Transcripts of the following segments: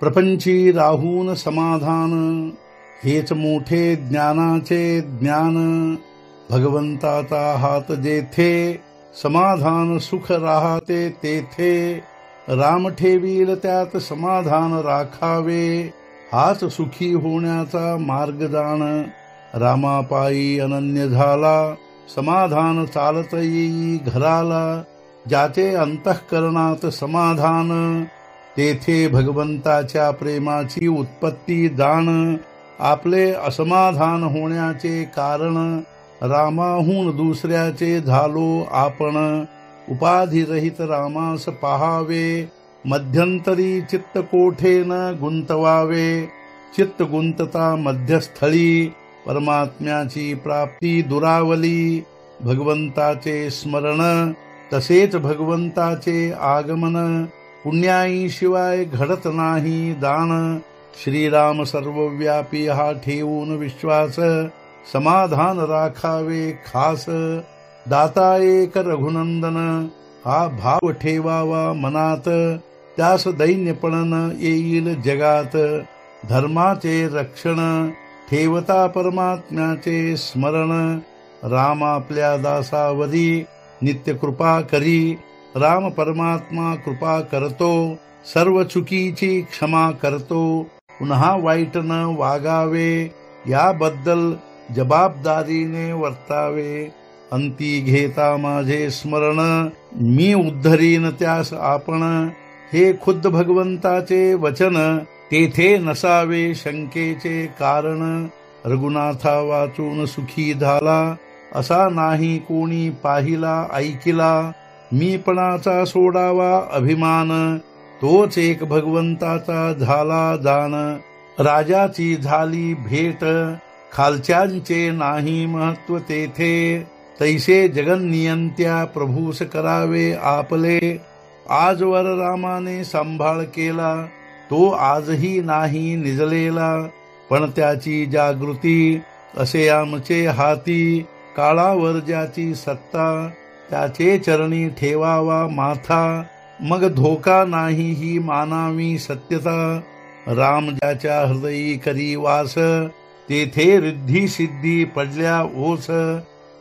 प्रपंची राहून समाधान हेच मोठे ज्ञानाचे ज्ञान. भगवंताचा हात जेथे समाधान सुख राहते तेथे. राम ठेवील त्यात समाधान राखावे हाच सुखी होण्याचा मार्ग जाण रामापायी अनन्य झाला समाधान चालत येई घराला ज्याचे अंतःकरणात समाधान. तेथे भगवंताच्या प्रेमाची उत्पत्ती जाण आपले असमाधान होण्याचे कारण रामाहून दुसऱ्याचे झालो आपण. उपाधिरहित रामास पहावे मध्यंतरी चित्त कोठेन गुंतवावे. चित्त गुंतता मध्यस्थळी परमात्म्याची प्राप्ती दुरावली. भगवंताचे स्मरण तसेच भगवंताचे आगमन पुण्याई शिवाय घडत नाही दान. श्रीराम सर्वव्यापी हा ठेवून विश्वास. समाधान राखावे खास. दाता एक रघुनंदन हा भाव ठेवावा मनात. त्यास दैन्यपणन येईल जगात. धर्माचे रक्षण ठेवता परमात्म्याचे स्मरण. राम आपल्या दासावरी नित्य कृपा करी. राम परमात्मा कृपा करतो सर्व चुकीची क्षमा करतो. पुन्हा वाईट न वागावे याबद्दल जबाबदारीने वर्तावे. अंती घेता माझे स्मरण मी उद्धरीन त्यास आपण. हे खुद्द भगवंताचे वचन तेथे नसावे शंकेचे कारण. रघुनाथा वाचून सुखी झाला असा नाही कोणी पाहिला ऐकिला. मीपणाचा सोडावा अभिमान. तोच एक भगवंताचा झाला जाण. राजाची झाली भेट. खालच्यांचे नाही महत्त्व तेथे. तैसे जगन्नियंत्या प्रभूस करावे आपले. आजवर रामाने सांभाळ केला. तो आजही नाही निजलेला. पण त्याची जागृती असे आमचे हाती. काळावर ज्याची सत्ता त्याचे चरणी ठेवावा माथा. मग धोका नाही ही मानावी सत्यता. राम ज्याच्या हृदयी करी वास तेथे रिद्धी सिद्धी पडल्या ओस.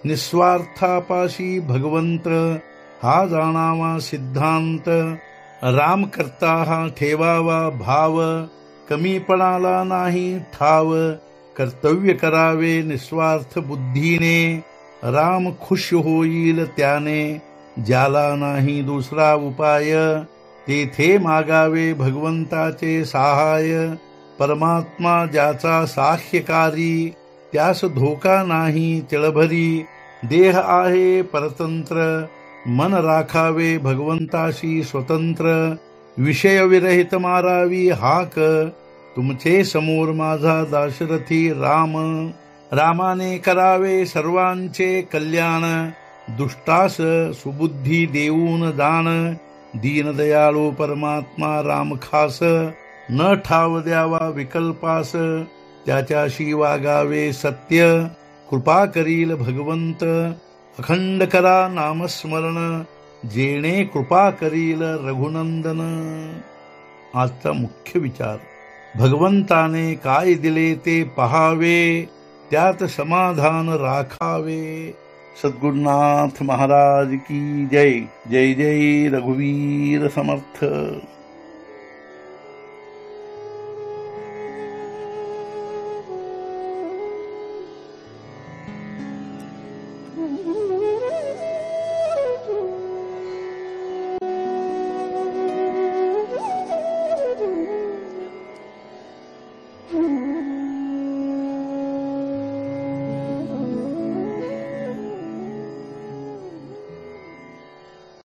निस्वार्थापाशी भगवंत हा जाणावा सिद्धांत. राम करता हा ठेवावा भाव कमीपणाला नाही ठाव. कर्तव्य करावे निस्वार्थ बुद्धीने. राम खुश होईल त्याने ज्याला नाही दुसरा उपाय तेथे मागावे भगवंताचे सहाय. परमात्मा ज्याचा साह्यकारी त्यास धोका नाही तिळभरी देह आहे परतंत्र मन राखावे भगवंताशी स्वतंत्र. विषय विरहित मारावी हाक तुमचे समोर माझा दाशरथी राम. रामाने करावे सर्वांचे कल्याण दुष्टास सुबुद्धी देऊन दान दीनदयाळू परमात्मा राम खास न ठाव द्यावा विकल्पास त्याच्याशी वागावे सत्य कृपा करील भगवंत अखंड करा नामस्मरण जेणे कृपा करील रघुनंदन. आजचा मुख्य विचार भगवंताने काय दिले ते पहावे? त्यात समाधान राखावे. सद्गुरुनाथ महाराज की जय. जय जय रघुवीर समर्थ. Mm-hmm.